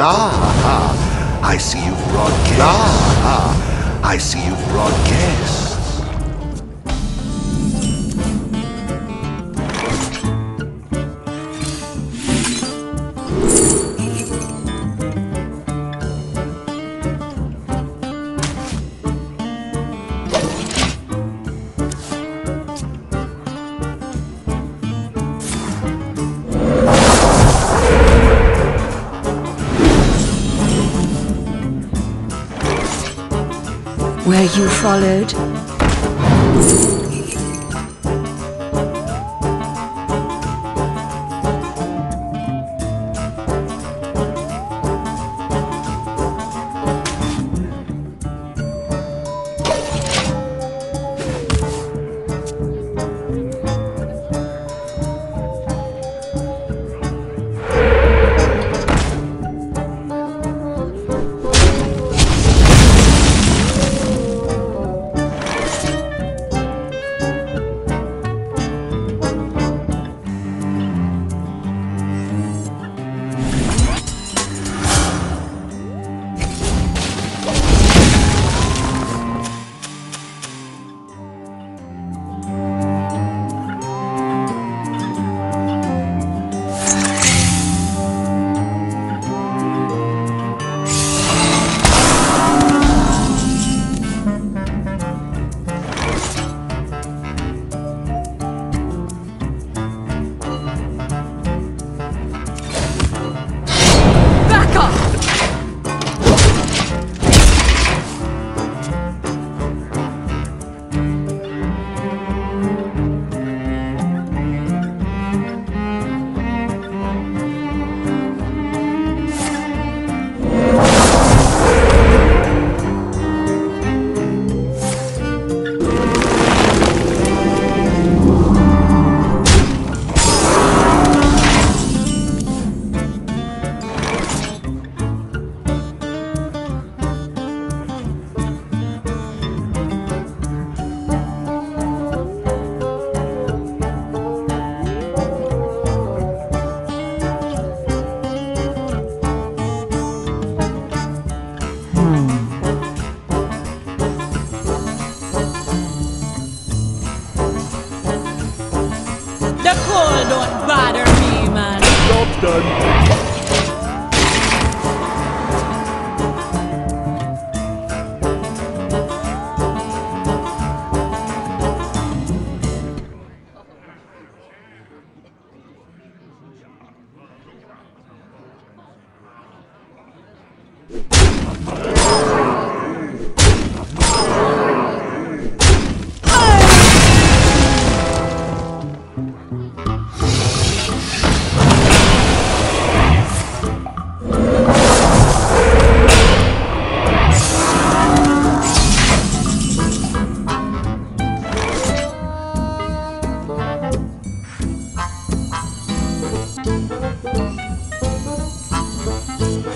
Ah, I see you've brought guests. Ah, I see you've brought guests. Were you followed?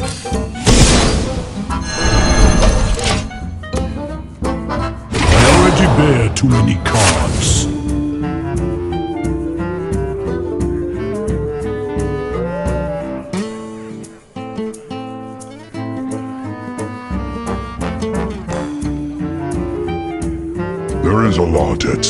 I already bear too many cards. There is a lot at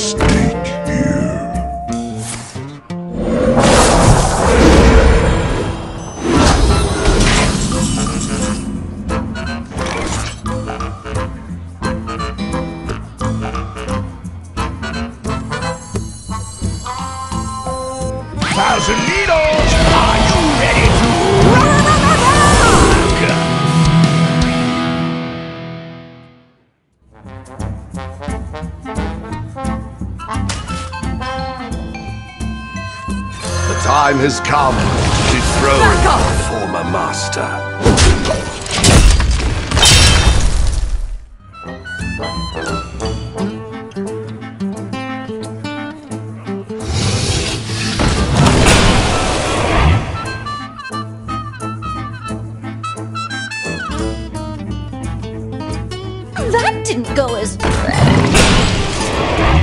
Thousand Needles! Are you ready to rock? The time has come to dethrone Back off! our former master. Didn't go as planned.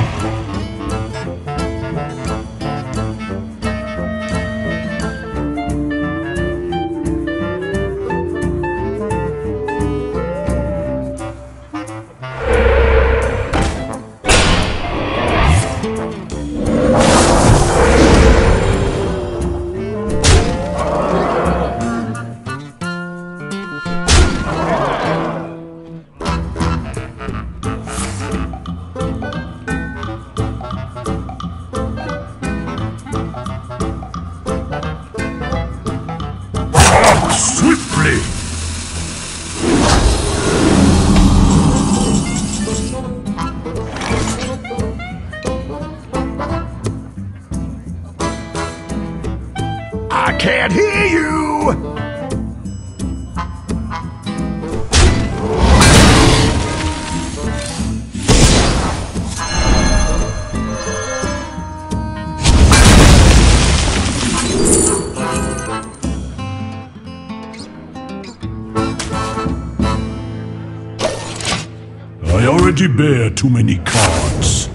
Already bear too many cards.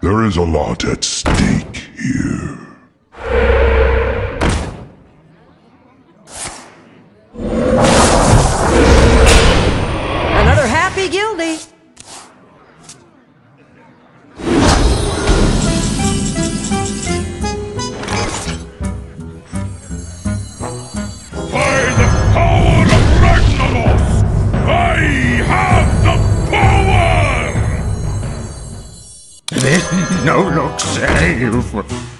There is a lot at stake here. No look save.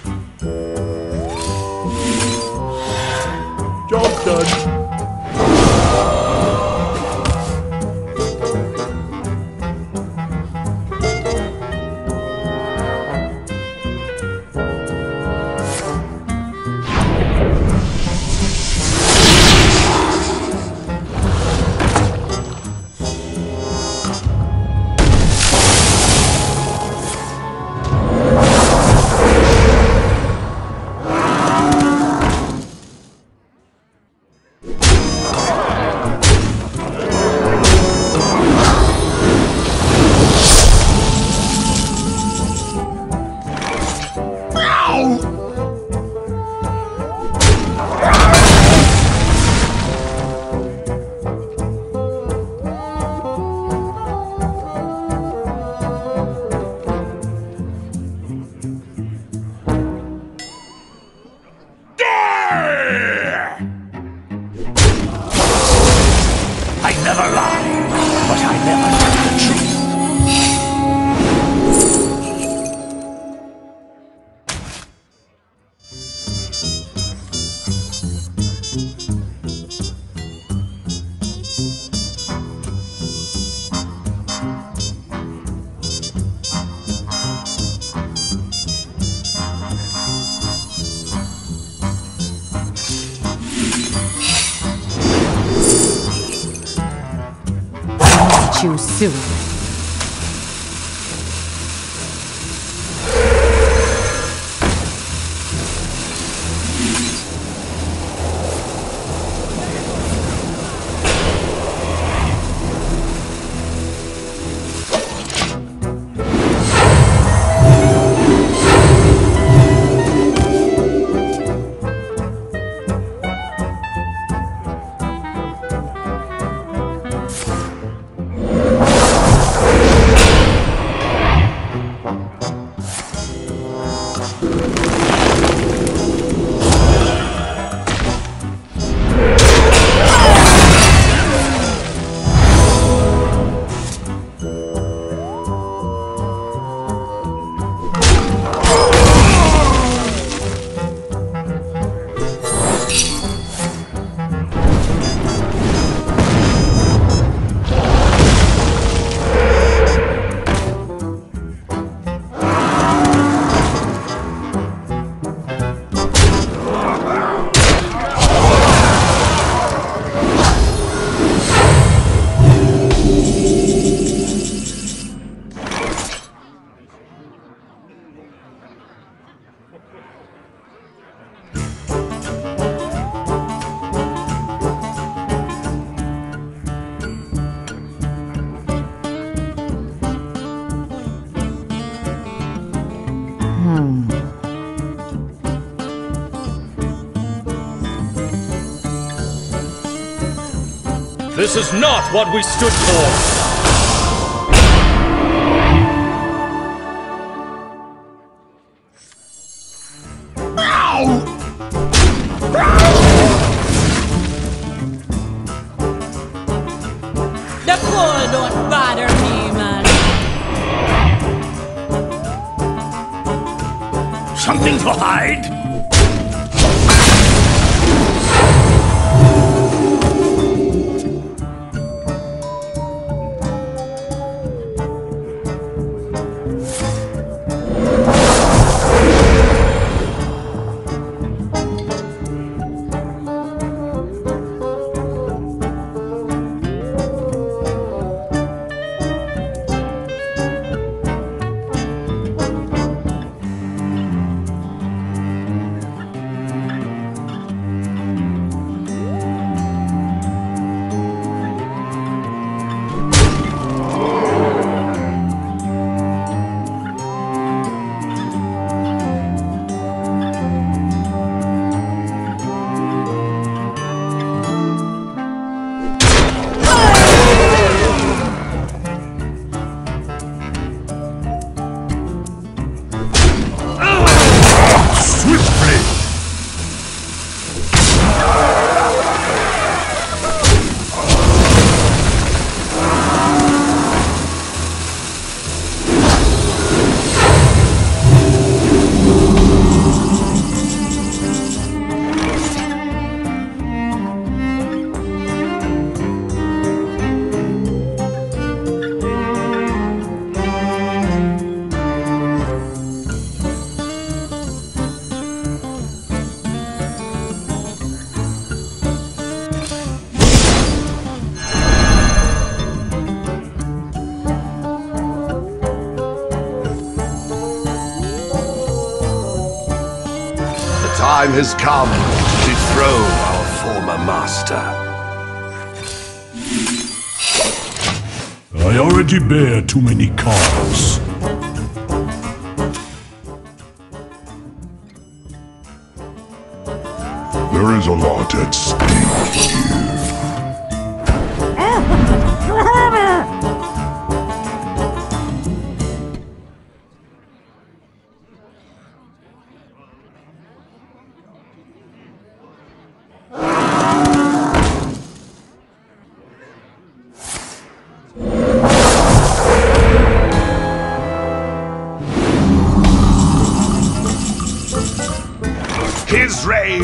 I never lie, but I never tell the truth. This is not what we stood for! The cold don't bother me, man. Something to hide? Time has come to dethrone our former master. I already bear too many cards. There is a lot at stake here.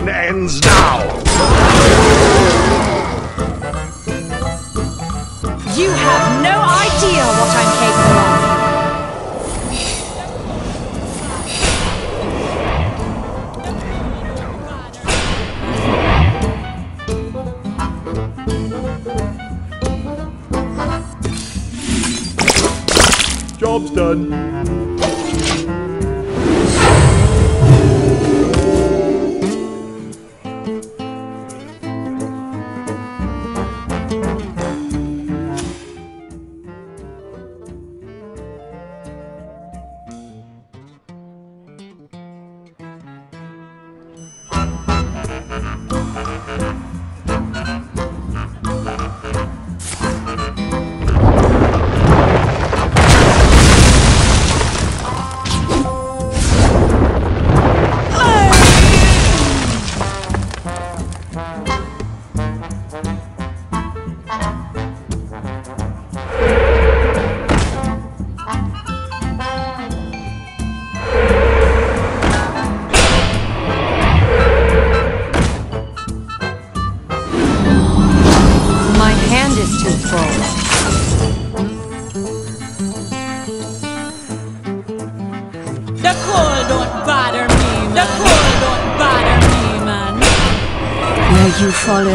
His reign ends now. You have no idea what I'm capable of. Job's done.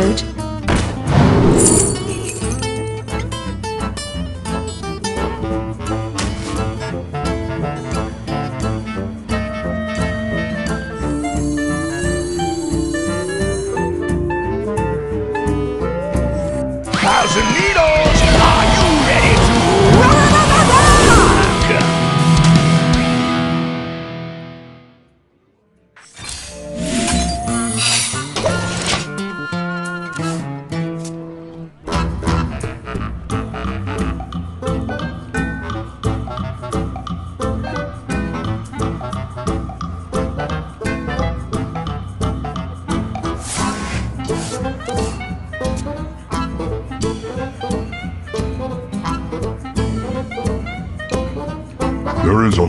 You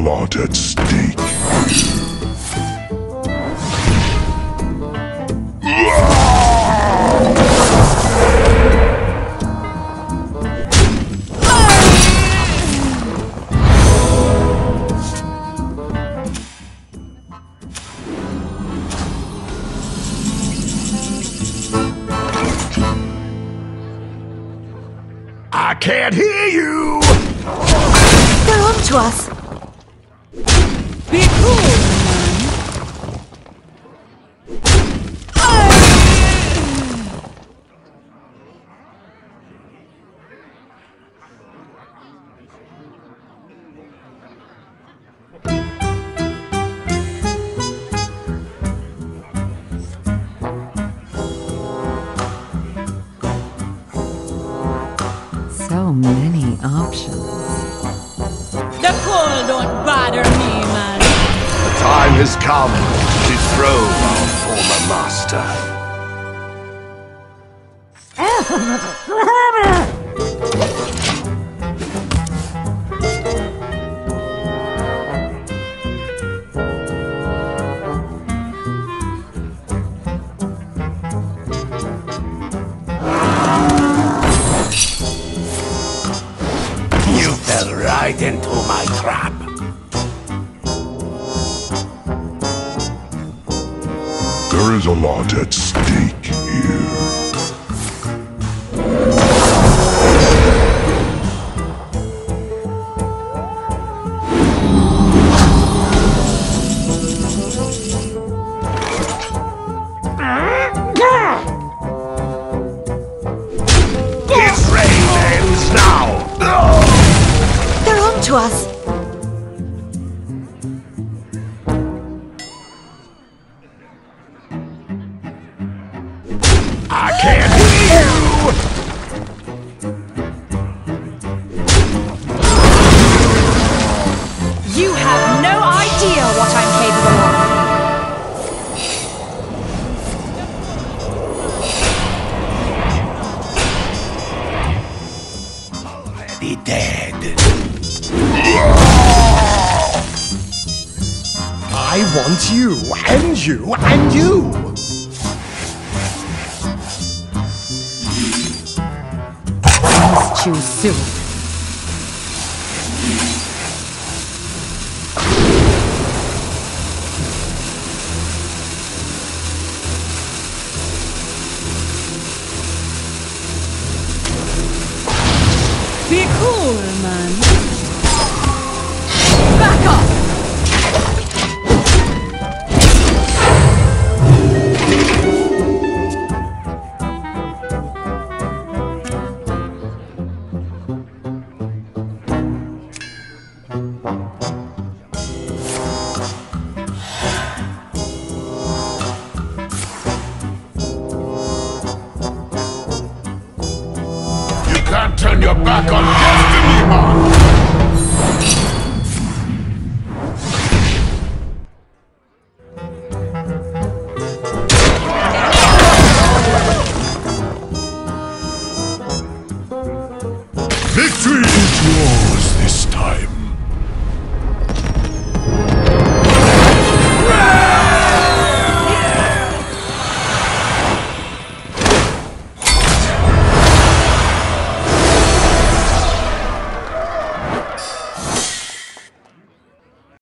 lot at stake. I can't hear you. They're on to us. So many options. The cold don't bother me, time has come to dethrone our former master. You fell right into my trap. There is a lot at stake here. You! Can't turn your back on destiny, man!